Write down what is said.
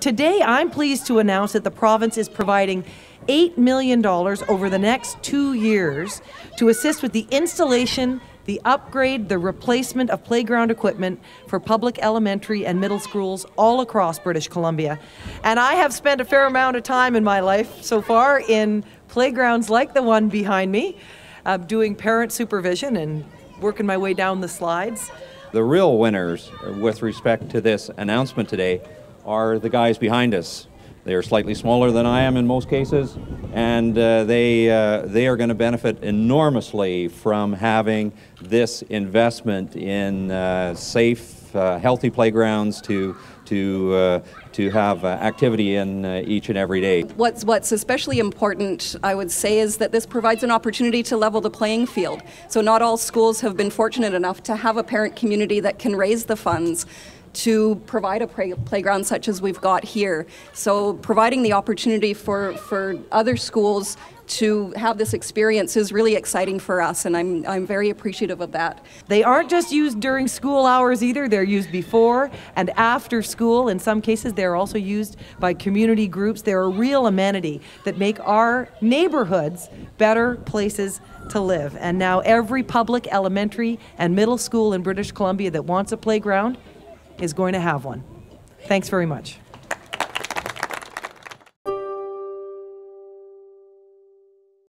Today, I'm pleased to announce that the province is providing $8 million over the next two years to assist with the installation, the upgrade, the replacement of playground equipment for public elementary and middle schools all across British Columbia. And I have spent a fair amount of time in my life so far in playgrounds like the one behind me, uh, doing parent supervision and working my way down the slides. The real winners with respect to this announcement today are the guys behind us. They are slightly smaller than I am in most cases, and uh, they, uh, they are going to benefit enormously from having this investment in uh, safe, uh, healthy playgrounds to, to, uh, to have uh, activity in each and every day. What's, what's especially important, I would say, is that this provides an opportunity to level the playing field. So, not all schools have been fortunate enough to have a parent community that can raise the funds to provide a play playground such as we've got here. So providing the opportunity for, for other schools to have this experience is really exciting for us, and I'm, I'm very appreciative of that. They aren't just used during school hours either, they're used before and after school. In some cases, they're also used by community groups. They're a real amenity that make our neighborhoods better places to live. And now, every public elementary and middle school in British Columbia that wants a playground is going to have one. Thanks very much.